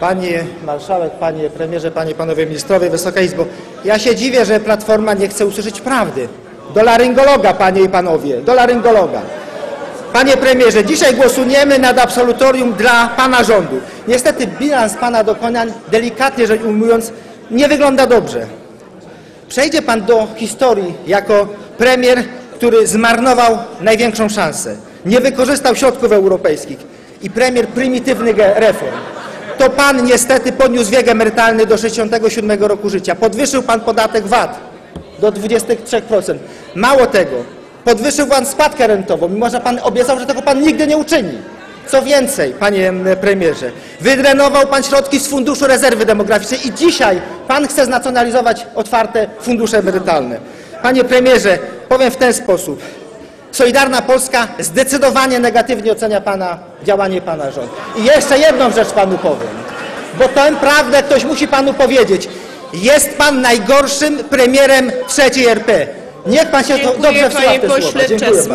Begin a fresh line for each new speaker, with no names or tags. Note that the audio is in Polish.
Pani Marszałek, Panie Premierze, Panie Panowie Ministrowie, Wysoka Izbo. Ja się dziwię, że Platforma nie chce usłyszeć prawdy. Do laryngologa, Panie i Panowie, do laryngologa. Panie Premierze, dzisiaj głosujemy nad absolutorium dla Pana rządu. Niestety bilans Pana dokonań, delikatnie rzecz ujmując, nie wygląda dobrze. Przejdzie Pan do historii jako premier, który zmarnował największą szansę. Nie wykorzystał środków europejskich i premier prymitywnych reform. To Pan niestety podniósł wiek emerytalny do 67 roku życia. Podwyższył Pan podatek VAT do 23%. Mało tego, podwyższył Pan składkę rentową, mimo że Pan obiecał, że tego Pan nigdy nie uczyni. Co więcej, panie premierze, wydrenował pan środki z Funduszu Rezerwy Demograficznej i dzisiaj pan chce znacjonalizować otwarte fundusze emerytalne. Panie premierze, powiem w ten sposób. Solidarna Polska zdecydowanie negatywnie ocenia pana działanie pana rządu. I jeszcze jedną rzecz panu powiem, bo tę prawdę ktoś musi panu powiedzieć. Jest pan najgorszym premierem trzeciej RP. Niech pan się
Dziękuję
dobrze wsłucha w te słowa. Dziękuję bardzo.